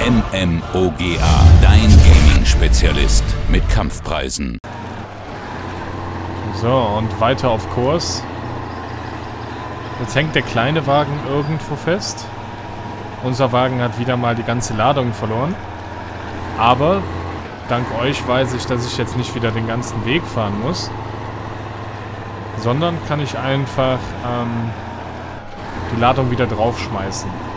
MMOGA, dein Gaming-Spezialist mit Kampfpreisen. So, und weiter auf Kurs. Jetzt hängt der kleine Wagen irgendwo fest. Unser Wagen hat wieder mal die ganze Ladung verloren. Aber dank euch weiß ich, dass ich jetzt nicht wieder den ganzen Weg fahren muss. Sondern kann ich einfach ähm, die Ladung wieder draufschmeißen.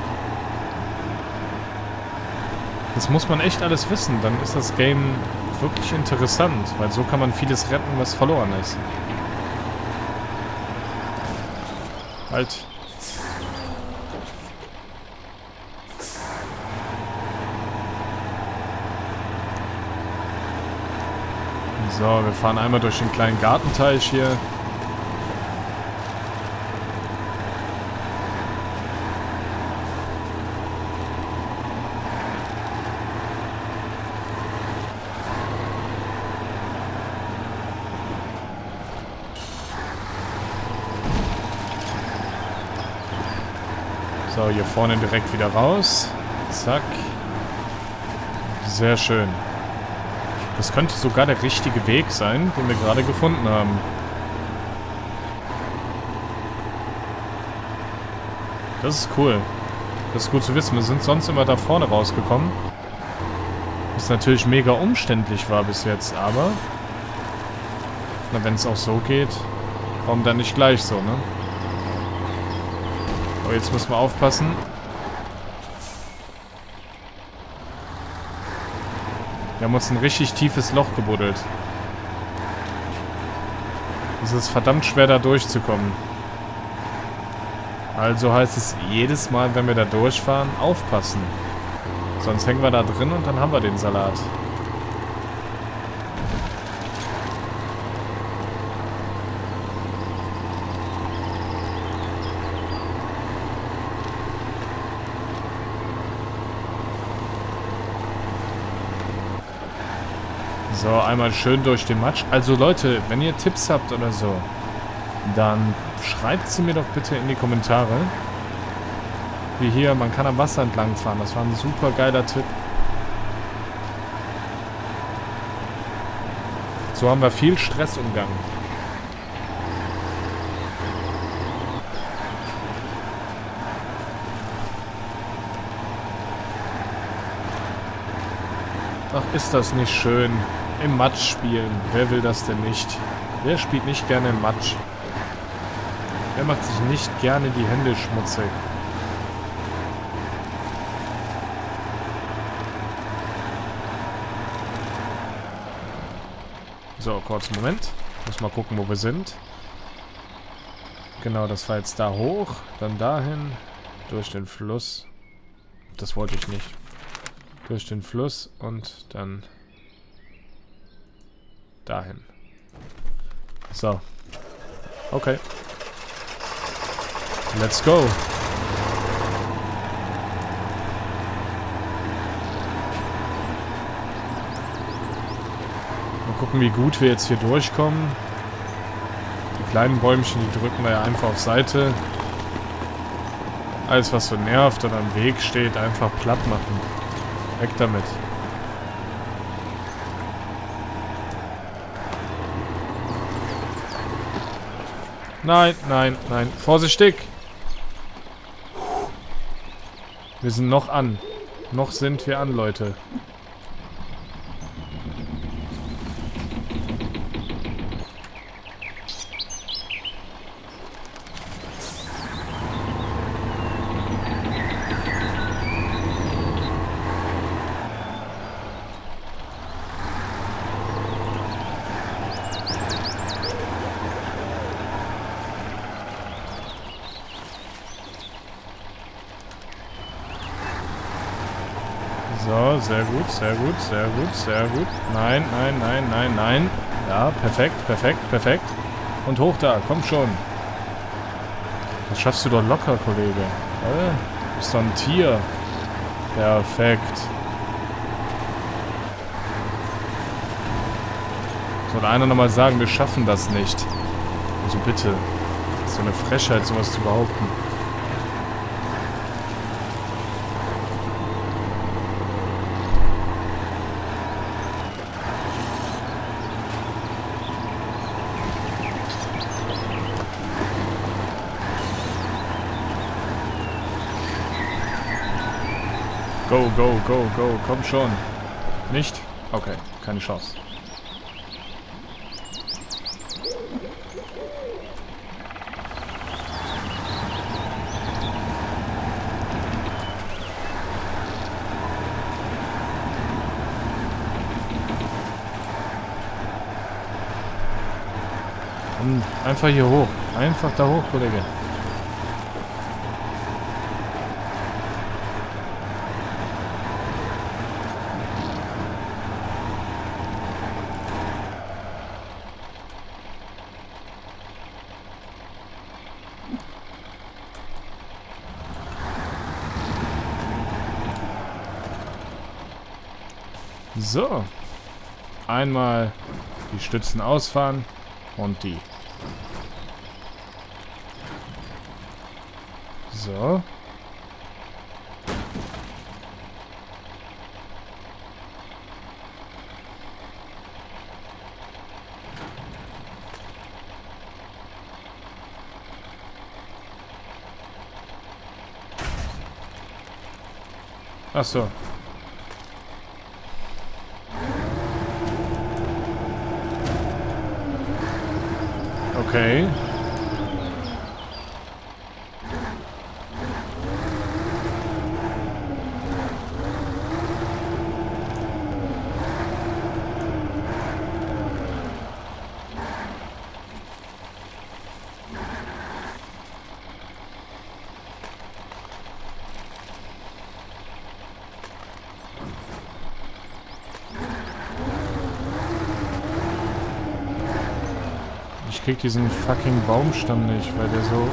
Das muss man echt alles wissen. Dann ist das Game wirklich interessant, weil so kann man vieles retten, was verloren ist. Halt. So, wir fahren einmal durch den kleinen Gartenteich hier. Hier vorne direkt wieder raus. Zack. Sehr schön. Das könnte sogar der richtige Weg sein, den wir gerade gefunden haben. Das ist cool. Das ist gut zu wissen. Wir sind sonst immer da vorne rausgekommen. Was natürlich mega umständlich war bis jetzt, aber... Na, wenn es auch so geht, warum dann nicht gleich so, ne? Aber jetzt müssen wir aufpassen. Wir haben uns ein richtig tiefes Loch gebuddelt. Es ist verdammt schwer da durchzukommen. Also heißt es jedes Mal, wenn wir da durchfahren, aufpassen. Sonst hängen wir da drin und dann haben wir den Salat. So, einmal schön durch den Matsch. Also Leute, wenn ihr Tipps habt oder so, dann schreibt sie mir doch bitte in die Kommentare. Wie hier, man kann am Wasser entlang fahren. Das war ein super geiler Tipp. So haben wir viel Stress umgangen. Ach, ist das nicht schön. Im Matsch spielen. Wer will das denn nicht? Wer spielt nicht gerne im Matsch? Wer macht sich nicht gerne die Hände schmutzig? So, kurzen Moment. Muss mal gucken, wo wir sind. Genau, das war jetzt da hoch, dann dahin, durch den Fluss. Das wollte ich nicht. Durch den Fluss und dann dahin. So. Okay. Let's go. Mal gucken, wie gut wir jetzt hier durchkommen. Die kleinen Bäumchen, die drücken wir ja einfach auf Seite. Alles, was so nervt oder im Weg steht, einfach platt machen. Weg damit. Nein, nein, nein. Vorsichtig! Wir sind noch an. Noch sind wir an, Leute. So, sehr gut, sehr gut, sehr gut, sehr gut. Nein, nein, nein, nein, nein. Ja, perfekt, perfekt, perfekt. Und hoch da, komm schon. Das schaffst du doch locker, Kollege. Äh, du bist doch ein Tier. Perfekt. Soll einer nochmal sagen, wir schaffen das nicht. Also bitte. Das ist so eine Frechheit, sowas zu behaupten. Go, go, go, go. Komm schon. Nicht? Okay, keine Chance. Einfach hier hoch. Einfach da hoch, Kollege. So. Einmal die Stützen ausfahren und die. So. Ach so. Okay. Ich krieg diesen fucking Baumstamm nicht, weil der so...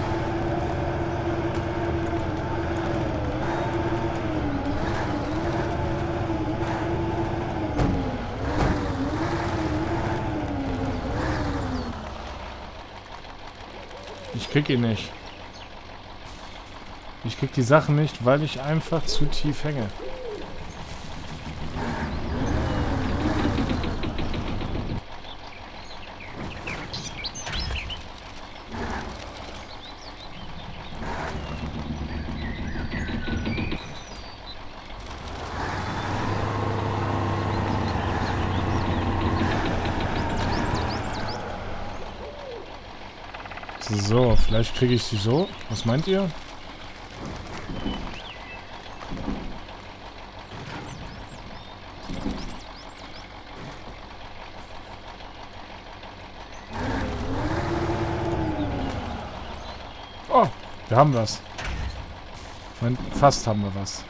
Ich krieg ihn nicht. Ich krieg die Sachen nicht, weil ich einfach zu tief hänge. So, vielleicht kriege ich sie so. Was meint ihr? Oh, wir haben was. Fast haben wir was.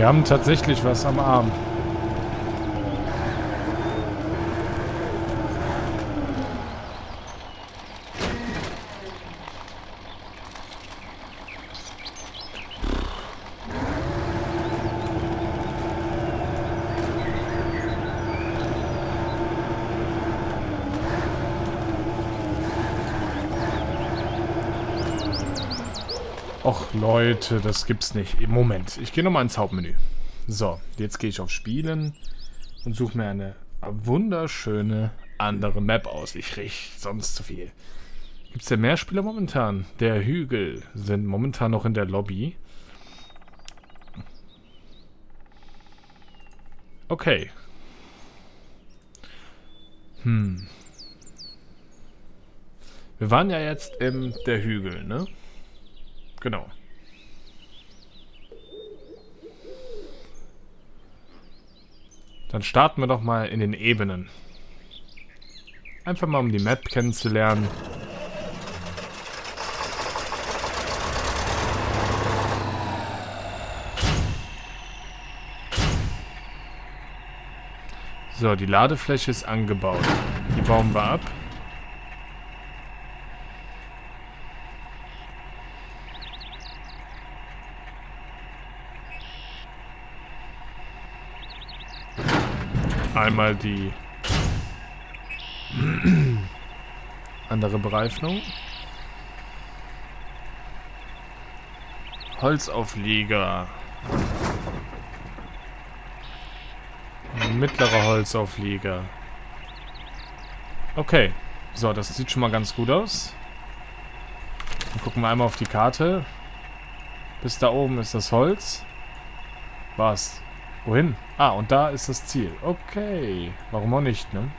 Wir haben tatsächlich was am Arm. Och, Leute, das gibt's nicht. Moment, ich gehe nochmal ins Hauptmenü. So, jetzt gehe ich auf Spielen und suche mir eine wunderschöne andere Map aus. Ich riech sonst zu viel. Gibt es denn mehr Spieler momentan? Der Hügel sind momentan noch in der Lobby. Okay. Hm. Wir waren ja jetzt im der Hügel, ne? Genau. Dann starten wir doch mal in den Ebenen. Einfach mal um die Map kennenzulernen. So, die Ladefläche ist angebaut. Die bauen wir ab. Einmal die andere Bereifnung. Holzauflieger. Mittlerer Holzauflieger. Okay. So, das sieht schon mal ganz gut aus. Dann gucken wir einmal auf die Karte. Bis da oben ist das Holz. Was? Wohin? Ah, und da ist das Ziel. Okay. Warum auch nicht, ne?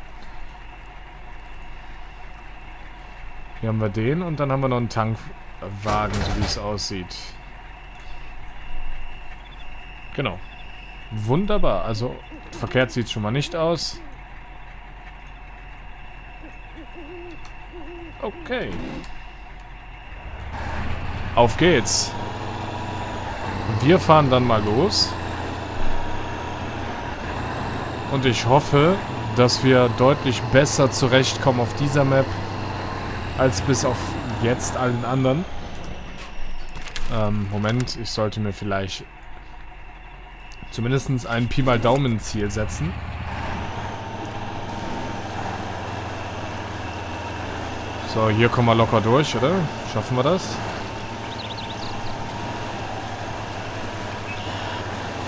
Hier haben wir den und dann haben wir noch einen Tankwagen, so wie es aussieht. Genau. Wunderbar. Also, verkehrt sieht es schon mal nicht aus. Okay. Auf geht's. Wir fahren dann mal los. Und ich hoffe, dass wir deutlich besser zurechtkommen auf dieser Map als bis auf jetzt allen anderen. Ähm, Moment, ich sollte mir vielleicht zumindest ein Pi mal Daumen Ziel setzen. So, hier kommen wir locker durch, oder? Schaffen wir das?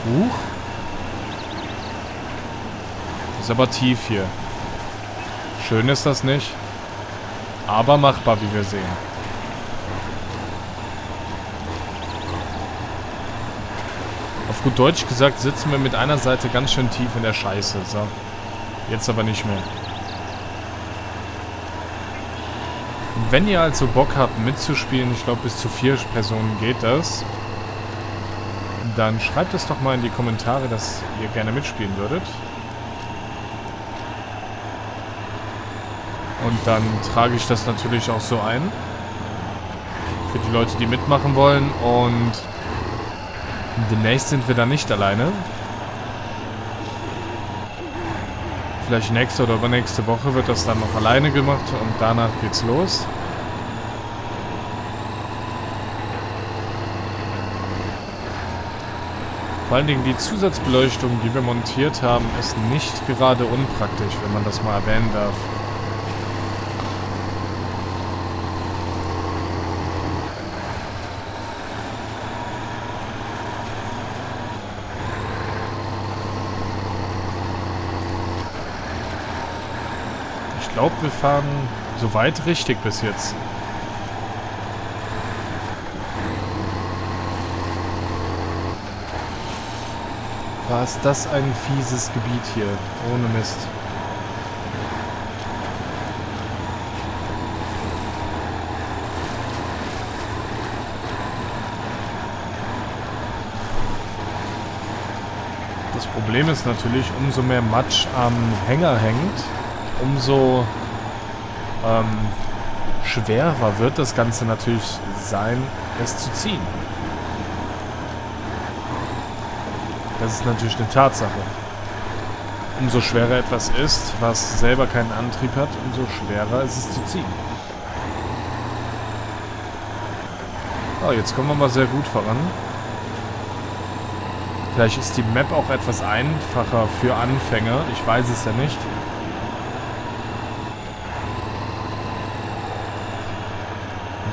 Huch. Ist aber tief hier. Schön ist das nicht. Aber machbar, wie wir sehen. Auf gut Deutsch gesagt sitzen wir mit einer Seite ganz schön tief in der Scheiße. So. Jetzt aber nicht mehr. Wenn ihr also Bock habt mitzuspielen, ich glaube bis zu vier Personen geht das, dann schreibt es doch mal in die Kommentare, dass ihr gerne mitspielen würdet. Und dann trage ich das natürlich auch so ein. Für die Leute, die mitmachen wollen. Und demnächst sind wir dann nicht alleine. Vielleicht nächste oder übernächste Woche wird das dann noch alleine gemacht und danach geht's los. Vor allen Dingen die Zusatzbeleuchtung, die wir montiert haben, ist nicht gerade unpraktisch, wenn man das mal erwähnen darf. Glaube, wir fahren soweit richtig bis jetzt. War ist das ein fieses Gebiet hier. Ohne Mist. Das Problem ist natürlich, umso mehr Matsch am Hänger hängt, umso ähm, schwerer wird das Ganze natürlich sein, es zu ziehen. Das ist natürlich eine Tatsache. Umso schwerer etwas ist, was selber keinen Antrieb hat, umso schwerer ist es zu ziehen. Oh, jetzt kommen wir mal sehr gut voran. Vielleicht ist die Map auch etwas einfacher für Anfänger. Ich weiß es ja nicht.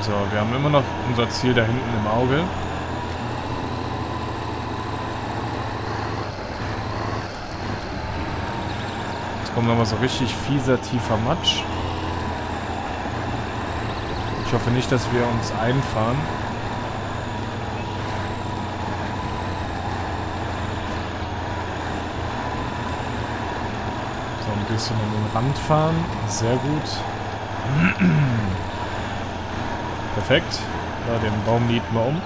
So, wir haben immer noch unser Ziel da hinten im Auge. kommt nochmal so richtig fieser, tiefer Matsch. Ich hoffe nicht, dass wir uns einfahren. So, ein bisschen an den Rand fahren. Sehr gut. Perfekt. Ja, den Baum nieten wir um.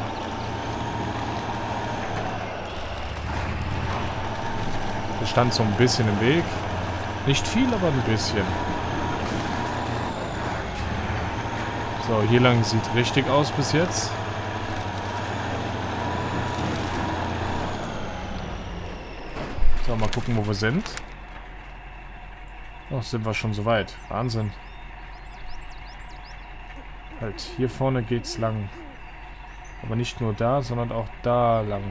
Der stand so ein bisschen im Weg. Nicht viel, aber ein bisschen. So, hier lang sieht richtig aus bis jetzt. So, mal gucken, wo wir sind. Ach, sind wir schon so weit. Wahnsinn. Halt, hier vorne geht's lang. Aber nicht nur da, sondern auch da lang.